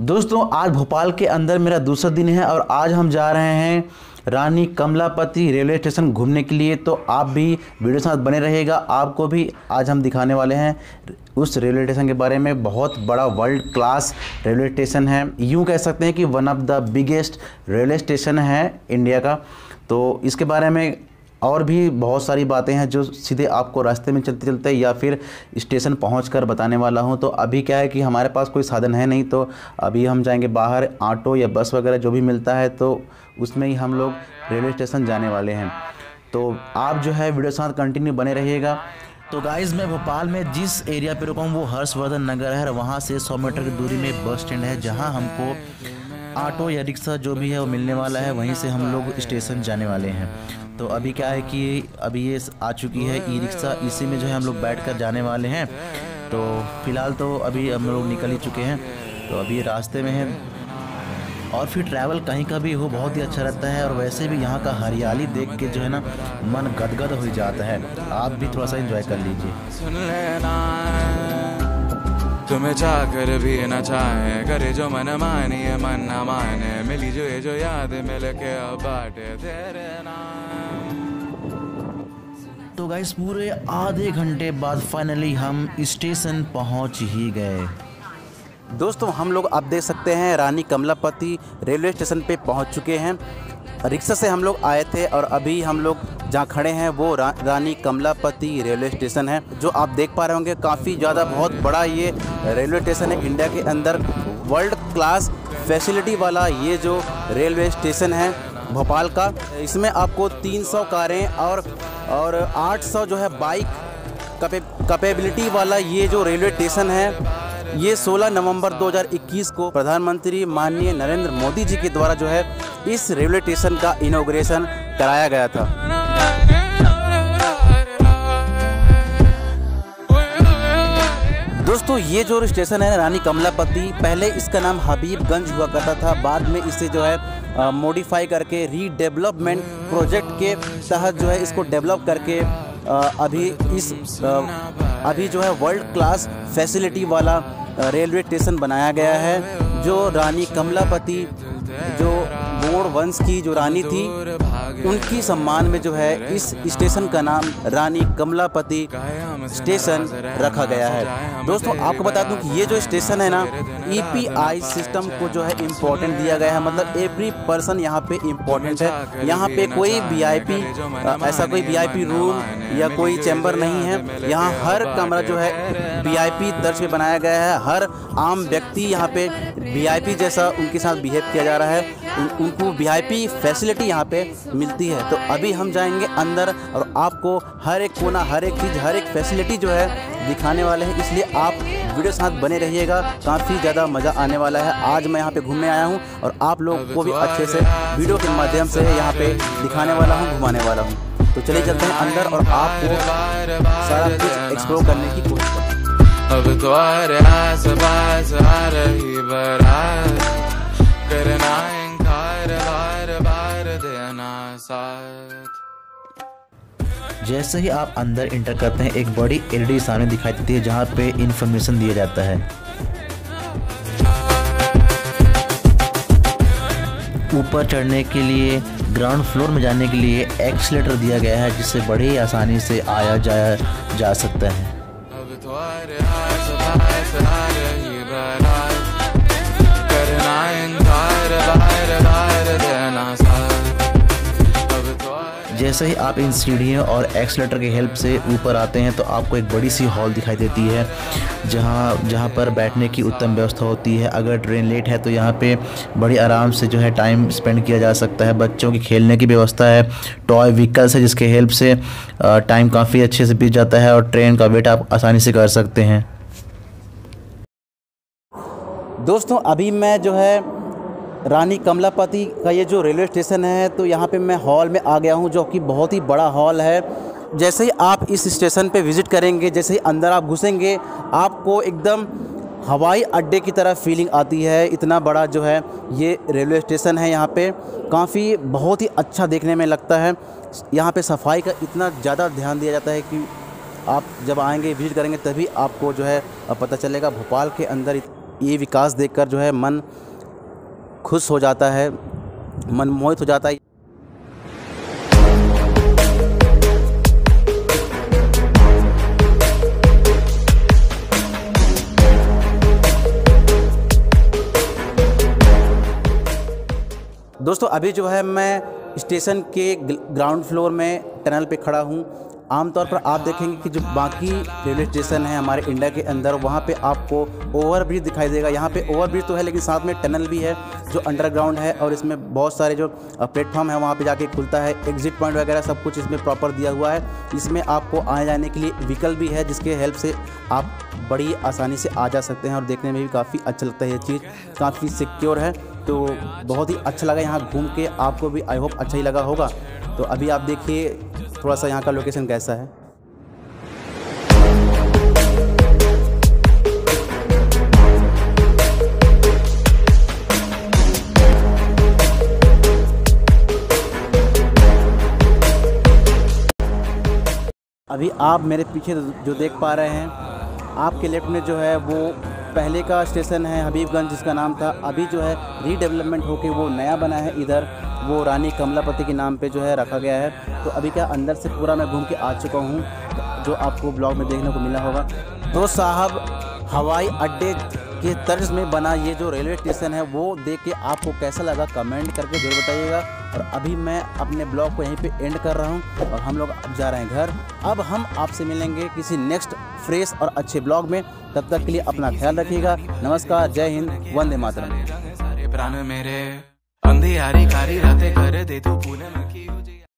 दोस्तों, आज भोपाल के अंदर मेरा दूसरा दिन है और आज हम जा रहे हैं रानी कमलापति रेलवे स्टेशन घूमने के लिए। तो आप भी वीडियो साथ बने रहेगा आपको भी आज हम दिखाने वाले हैं उस रेलवे स्टेशन के बारे में। बहुत बड़ा वर्ल्ड क्लास रेलवे स्टेशन है। यूँ कह सकते हैं कि one of the biggest railway station है इंडिया का। तो इसके बारे में और भी बहुत सारी बातें हैं जो सीधे आपको रास्ते में चलते चलते या फिर स्टेशन पहुँच कर बताने वाला हूँ। तो अभी क्या है कि हमारे पास कोई साधन है नहीं तो अभी हम जाएँगे बाहर, ऑटो या बस वगैरह जो भी मिलता है तो उसमें ही हम लोग रेलवे स्टेशन जाने वाले हैं। तो आप जो है वीडियो साथ कंटिन्यू बने रहिएगा। तो गाइज़ मैं भोपाल में जिस एरिया पे रुका हूँ, वो हर्षवर्धन नगर है वहाँ से 100 मीटर की दूरी में बस स्टैंड है, जहाँ हमको ऑटो या रिक्शा जो भी है, वो मिलने वाला है। वहीं से हम लोग स्टेशन जाने वाले हैं। तो अभी क्या है कि अभी ये आ चुकी है ई रिक्शा इसी में जो है हम लोग बैठ कर जाने वाले हैं। तो फ़िलहाल तो अभी हम लोग निकल ही चुके हैं। तो अभी रास्ते में हैं। और फिर ट्रैवल कहीं का भी हो, बहुत ही अच्छा रहता है। और वैसे भी यहाँ का हरियाली देख के जो है ना, मन गदगद हो जाता है। आप भी थोड़ा सा इंजॉय कर लीजिए। सुन लेना। तुम्हें चाह कर भी न चाहे, करे जो मन मानी है मन न माने। मिली जो ये जो याद मिल के अब बाटे। तेरे नाम तो गाइस पूरे आधे घंटे बाद फाइनली हम स्टेशन पहुँच ही गए। दोस्तों हम लोग आप देख सकते हैं रानी कमलापति रेलवे स्टेशन पे पहुँच चुके हैं। रिक्शा से हम लोग आए थे और अभी हम लोग जहाँ खड़े हैं वो रा, रानी कमलापति रेलवे स्टेशन है जो आप देख पा रहे होंगे काफ़ी ज़्यादा बहुत बड़ा ये रेलवे स्टेशन है इंडिया के अंदर। वर्ल्ड क्लास फैसिलिटी वाला ये जो रेलवे स्टेशन है भोपाल का इसमें आपको 300 कारें और और 800 जो है बाइक कपे कैपेबिलिटी वाला ये जो रेलवे स्टेशन है, ये 16 नवंबर 2021 को प्रधानमंत्री माननीय नरेंद्र मोदी जी के द्वारा जो है इस रेलवे स्टेशन का इनोग्रेशन कराया गया था। दोस्तों ये जो स्टेशन है रानी कमलापति पहले इसका नाम हबीबगंज हुआ करता था बाद में इसे जो है मॉडिफाई करके रीडेवलपमेंट प्रोजेक्ट के तहत जो है इसको डेवलप करके आ, अभी इस आ, अभी जो है वर्ल्ड क्लास फैसिलिटी वाला रेलवे स्टेशन बनाया गया है जो रानी कमलापति जो गोड़ वंश की जो रानी थी उनकी सम्मान में जो है इस स्टेशन का नाम रानी कमलापति स्टेशन रखा गया है। दोस्तों आपको बता दूँ कि ये जो स्टेशन है ना ईपीआई सिस्टम को जो है इम्पोर्टेंट दिया गया है। मतलब एवरी पर्सन यहाँ पे इम्पोर्टेंट है। यहाँ पे कोई वीआईपी ऐसा कोई वीआईपी रूम या कोई चैम्बर नहीं है। यहाँ हर कमरा जो है वीआईपी दर्ज पे बनाया गया है। हर आम व्यक्ति यहाँ पे वीआईपी जैसा उनके साथ बिहेव किया जा रहा है। उन, उनको वीआईपी फैसिलिटी यहाँ पे मिलती है। तो अभी हम जाएँगे अंदर और आपको हर एक कोना हर एक चीज़ हर एक फैसिलिटी जो है दिखाने वाले हैं। इसलिए आप वीडियो साथ बने रहिएगा। काफ़ी ज़्यादा मज़ा आने वाला है। आज मैं यहाँ पे घूमने आया हूँ और आप लोग को भी अच्छे से वीडियो के माध्यम से यहाँ पे दिखाने वाला हूँ घुमाने वाला हूँ। तो चलिए चलते हैं अंदर और आपको सारा कुछ एक्सप्लोर करने की कोशिश अब तो आस पास आ रही बरात। करना साथ। जैसे ही आप अंदर इंटर करते हैं एक बड़ी एलईडी सामने दिखाई देती है जहाँ पे इंफॉर्मेशन दिया जाता है। ऊपर चढ़ने के लिए ग्राउंड फ्लोर में जाने के लिए एक्सलेटर दिया गया है जिससे बड़ी आसानी से आया जाया जा सकता है। जैसे ही आप इन सीढ़ियों और एक्सलेटर की हेल्प से ऊपर आते हैं तो आपको एक बड़ी सी हॉल दिखाई देती है, जहाँ जहाँ पर बैठने की उत्तम व्यवस्था होती है। अगर ट्रेन लेट है तो यहाँ पे बड़ी आराम से जो है टाइम स्पेंड किया जा सकता है। बच्चों की खेलने की व्यवस्था है, टॉय व्हीकल्स है, जिसके हेल्प से टाइम काफ़ी अच्छे से बीत जाता है और ट्रेन का वेट आप आसानी से कर सकते हैं। दोस्तों, अभी मैं जो है रानी कमलापति का ये जो रेलवे स्टेशन है तो यहाँ पे मैं हॉल में आ गया हूँ, जो कि बहुत ही बड़ा हॉल है। जैसे ही आप इस स्टेशन पे विज़िट करेंगे, जैसे ही अंदर आप घुसेंगे, आपको एकदम हवाई अड्डे की तरह फीलिंग आती है। इतना बड़ा जो है ये रेलवे स्टेशन है यहाँ पे। काफ़ी बहुत ही अच्छा देखने में लगता है। यहाँ पे सफ़ाई का इतना ज़्यादा ध्यान दिया जाता है कि आप जब आएँगे, विज़िट करेंगे, तभी आपको जो है पता चलेगा, भोपाल के अंदर ये विकास देखकर जो है मन खुश हो जाता है, मन मोहित हो जाता है। दोस्तों, अभी जो है मैं स्टेशन के ग्राउंड फ्लोर में टनल पे खड़ा हूँ। आमतौर पर आप देखेंगे कि जो बाकी रेलवे स्टेशन है हमारे इंडिया के अंदर, वहाँ पे आपको ओवरब्रिज दिखाई देगा। यहाँ पे ओवरब्रिज तो है, लेकिन साथ में टनल भी है, जो अंडरग्राउंड है और इसमें बहुत सारे जो प्लेटफॉर्म है, वहाँ पे जाके खुलता है। एग्जिट पॉइंट वगैरह सब कुछ इसमें प्रॉपर दिया हुआ है। इसमें आपको आने जाने के लिए व्हीकल भी है, जिसके हेल्प से आप बड़ी आसानी से आ जा सकते हैं और देखने में भी काफ़ी अच्छा लगता है ये चीज़। काफ़ी सिक्योर है तो बहुत ही अच्छा लगा यहाँ घूम के। आपको भी, आई होप अच्छा ही लगा होगा। तो अभी आप देखिए थोड़ा सा यहाँ का लोकेशन कैसा है? अभी आप मेरे पीछे जो देख पा रहे हैं, आपके लेफ़्ट में जो है वो पहले का स्टेशन है हबीबगंज जिसका नाम था। अभी जो है रीडेवलपमेंट होके वो नया बना है इधर। वो रानी कमलापति के नाम पे जो है रखा गया है। तो अभी क्या अंदर से पूरा मैं घूम के आ चुका हूँ, जो आपको ब्लॉग में देखने को मिला होगा। तो साहब, हवाई अड्डे के तर्ज में बना ये जो रेलवे स्टेशन है, वो देख के आपको कैसा लगा? कमेंट करके ज़रूर बताइएगा। और अभी मैं अपने ब्लॉग को यहीं पे एंड कर रहा हूँ और हम लोग अब जा रहे हैं घर। अब हम आपसे मिलेंगे किसी नेक्स्ट फ्रेश और अच्छे ब्लॉग में। तब तक के लिए अपना ख्याल रखिएगा। नमस्कार, जय हिंद, वंदे मातरम। सारे प्राण कारी रातें कर दे तू पुणे की